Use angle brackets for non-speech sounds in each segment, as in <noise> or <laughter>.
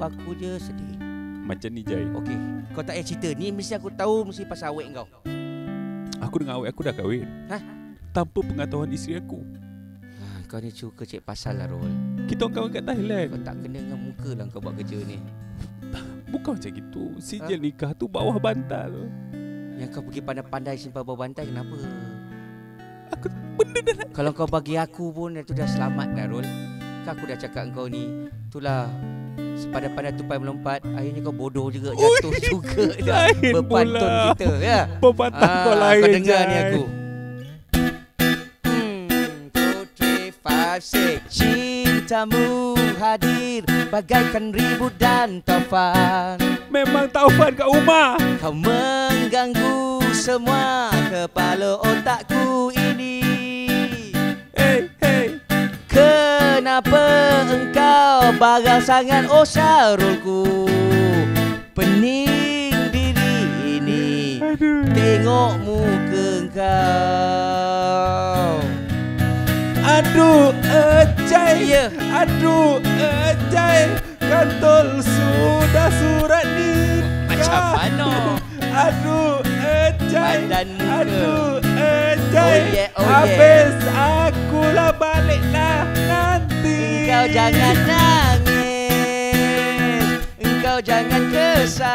aku je sedih. Macam ni Jai Okey, kau tak payah cerita. Ni mesti aku tahu mesti pasal awet kau. Aku dengan awet aku dah kahwin Hah? Tanpa pengetahuan isteri aku Ha, kau ni cuka cek pasal lah Rol. Kita orang kawan kat Thailand Kau tak kena dengan muka lah kau buat kerja ni. Bukan macam gitu Sijil nikah tu bawah bantal Yang kau pergi pandai-pandai simpan bawah bantai kenapa? Aku benda dah nak Kalau kau bagi aku pun itu dah selamat dah Rol. Kan aku dah cakap kau ni. Itulah sepadan-padan tupai melompat akhirnya kau bodoh juga jatuh <laughs> juga dah. lain berpantun pula. kita ya. Pepatah Ah, kau lain Kau dengar ni aku. Hmm, Cintamu hadir Bagaikan ribu dan taufan. Memang taufan kat rumah. Kau mengganggu semua Kepala otakku ini Kenapa engkau bagal sangat Oh syarulku Pening diri ini Aduh Tengok muka engkau. Aduh Ejai. Ya Aduh Ejai. Kantor sudah surat nikah. Macam mana? Aduh Ejai. Badan muka. Aduh Ejai. Oh yeah, oh yeah. Habis akulah balik lah. nanti Engkau jangan nangis. Engkau jangan kesal.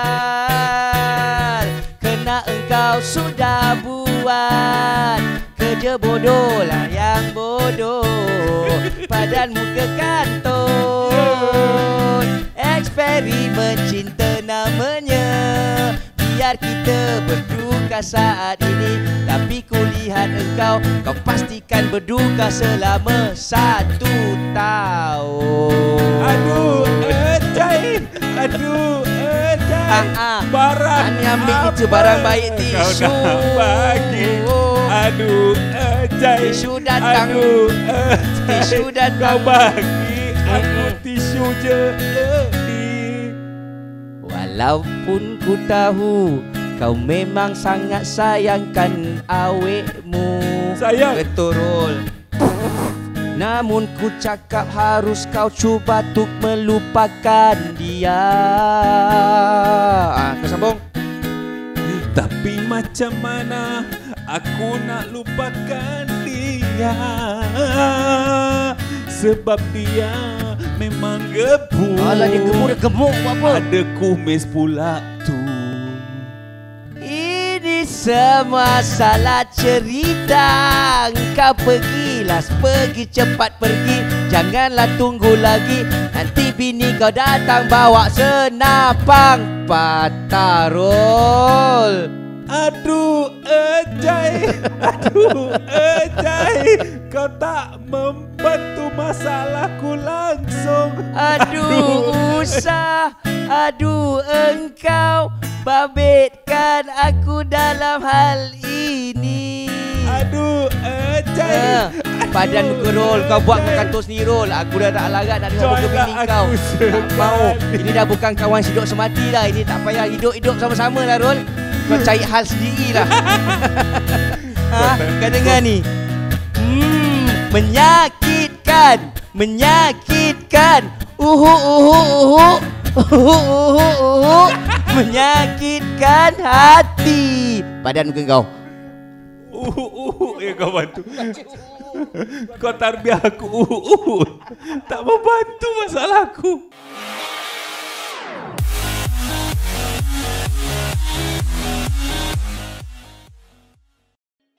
Kena engkau sudah buat Kerja bodoh lah yang bodoh. Padan muka kantor Eksperimen cinta namanya. Biar kita berduka saat ini. Tapi kulihat engkau Kau pastikan berduka selama satu tahun Aduh Ejai Aduh Ejai Ah, ah. Barang Ani ambil apa itu barang baik Kau tisu. dah bagi. Aduh Ejai Tisu datang. Aduh Ejai Tisu datang. Kau bagi Aku tisu je Walaupun ku tahu Kau memang sangat sayangkan awekmu. Sayang. Betul. Namun ku cakap harus kau cuba Tuk melupakan dia. Ah, Kau sambung. Tapi macam mana Aku nak lupakan dia? Sebab dia memang gebu Alah dia gemuk dia gemuk buat apa? Ada kumis pula semua salah cerita. Engkau pergilah Pergi cepat pergi. Janganlah tunggu lagi. Nanti bini kau datang Bawa senapang Patarol Aduh Ejai. <laughs> Aduh Ejai. Kau tak membantu masalahku langsung. Aduh usah Aduh engkau Babitkan aku dalam hal ini. Aduh Ejai Ha, Padan muka roll Kau buat kau kantor sendiri roll Aku dah tak larat nak tengok muka bini aku kau. Tak mau. Ini dah bukan kawan hidup semati dah Ini tak payah hidup-hidup sama-sama lah roll Kau cari hal sendiri lah. <laughs> Ha, Kau dengar ni. Hmm, menyakitkan. Menyakitkan. Uhu uhu uhu Uhu uhu uhu Menyakitkan hati Padan muka kau Uh, uh, ya kau bantu. Kau tarbiah aku. Uh, uh. Tak membantu masalahku.